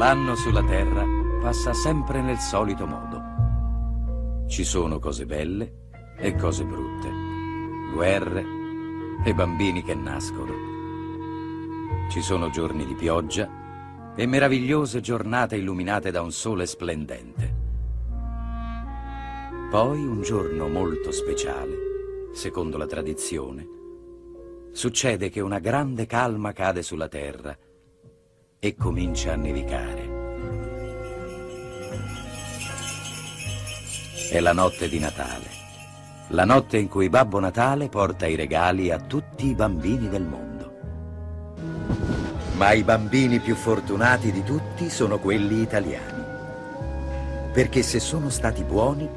L'anno sulla Terra passa sempre nel solito modo. Ci sono cose belle e cose brutte, guerre e bambini che nascono. Ci sono giorni di pioggia e meravigliose giornate illuminate da un sole splendente. Poi un giorno molto speciale, secondo la tradizione, succede che una grande calma cade sulla terra e comincia a nevicare. È la notte di Natale, la notte in cui Babbo Natale porta i regali a tutti i bambini del mondo. Ma i bambini più fortunati di tutti sono quelli italiani, perché se sono stati buoni,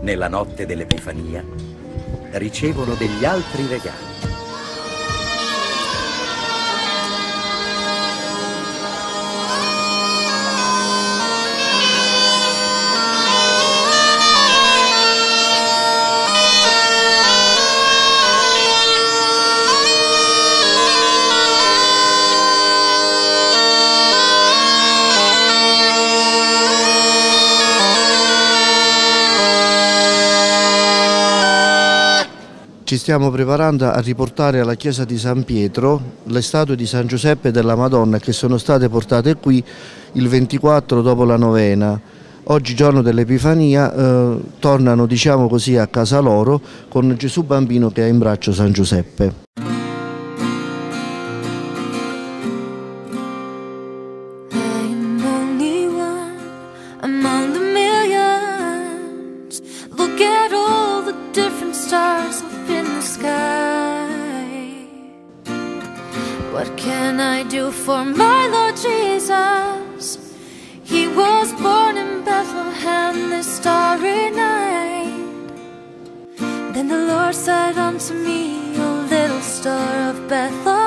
nella notte dell'Epifania, ricevono degli altri regali. Ci stiamo preparando a riportare alla chiesa di San Pietro le statue di San Giuseppe e della Madonna che sono state portate qui il 24 dopo la novena. Oggi giorno dell'Epifania eh, tornano diciamo così a casa loro con Gesù bambino che ha in braccio San Giuseppe. Then the Lord said unto me, O little star of Bethlehem,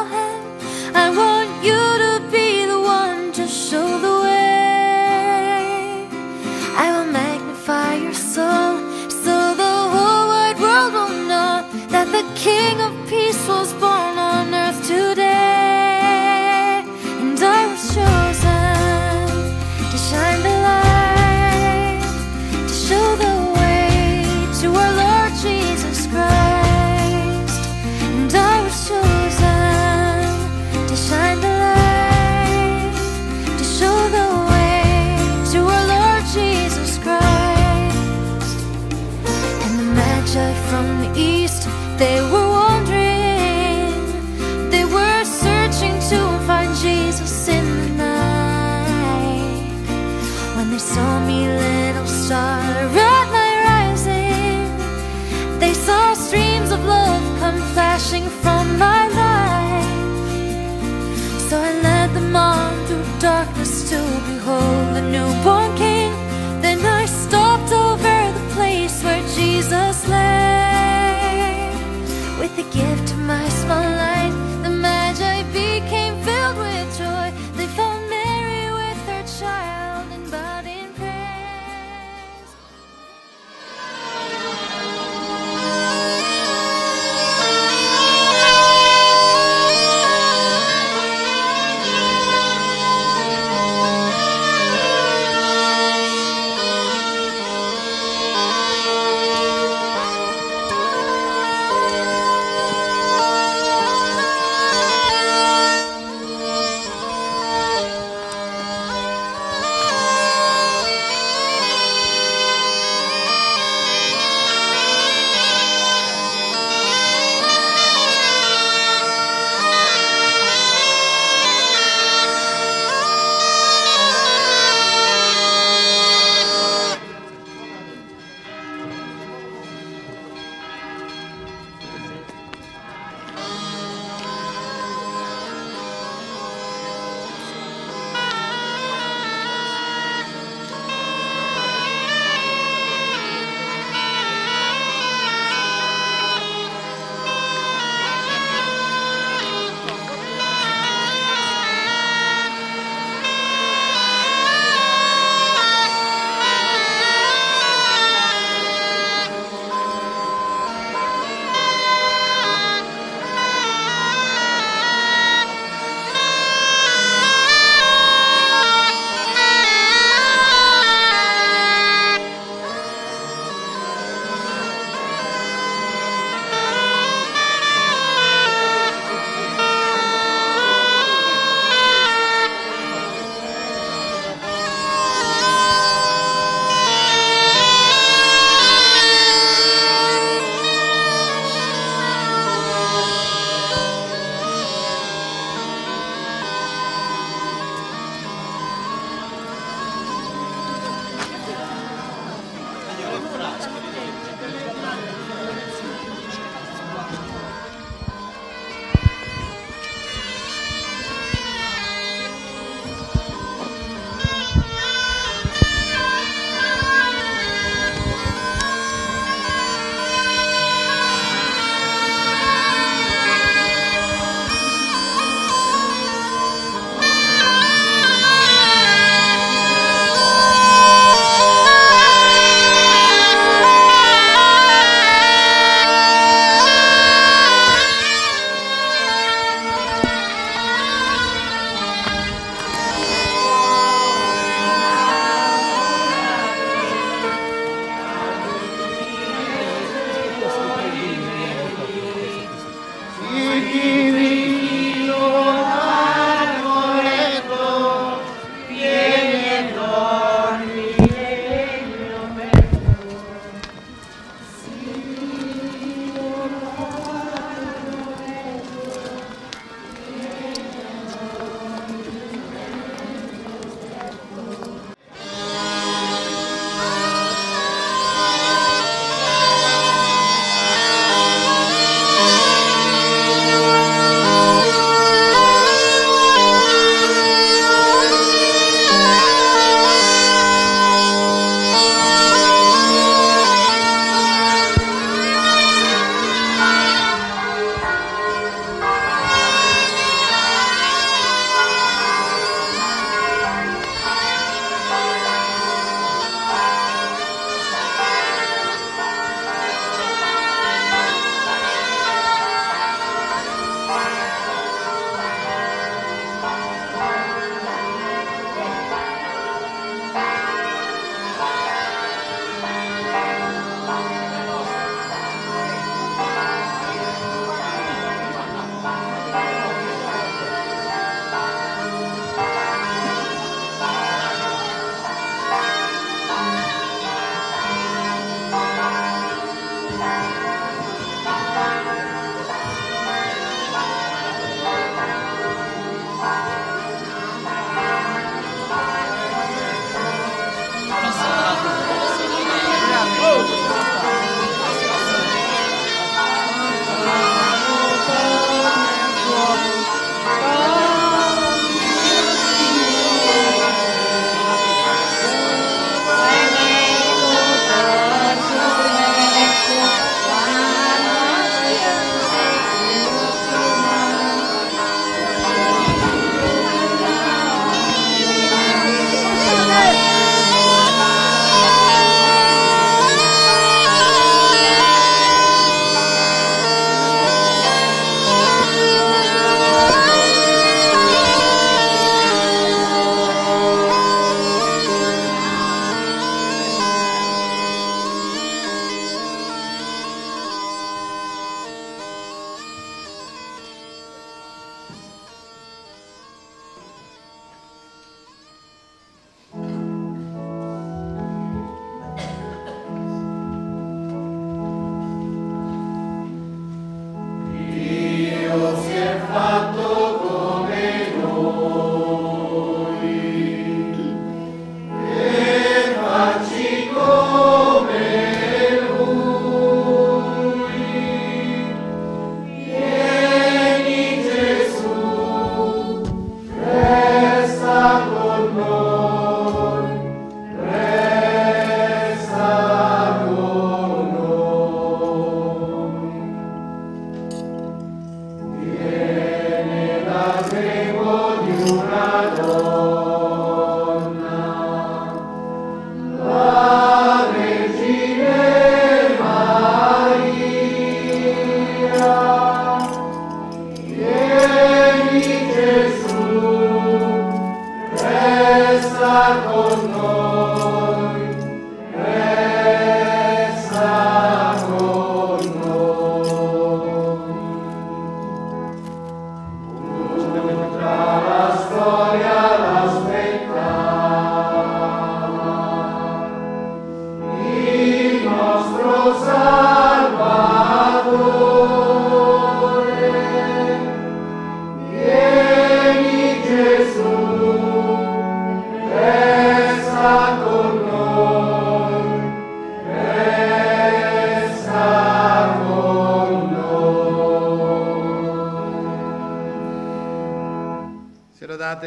they were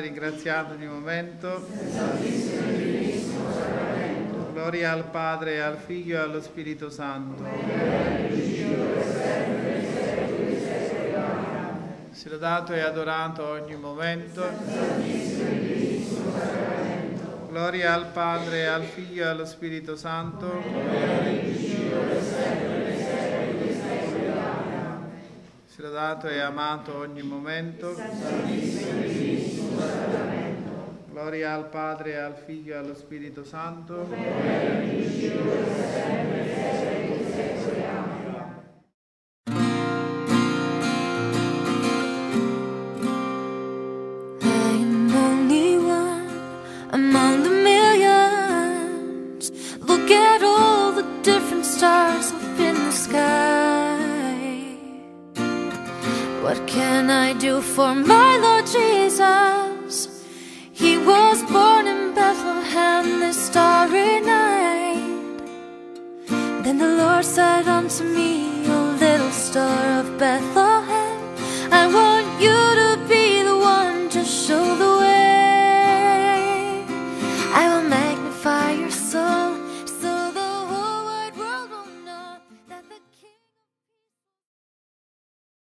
ringraziato ogni momento. Gloria al Padre, al Figlio e allo Spirito Santo. Sia lodato e adorato ogni momento. Gloria al Padre, al Figlio e allo Spirito Santo. Sia lodato e amato ogni momento. Gloria al Padre, al Figlio e allo Spirito Santo. I am starry night. Then the Lord said unto me, O little star of Bethlehem.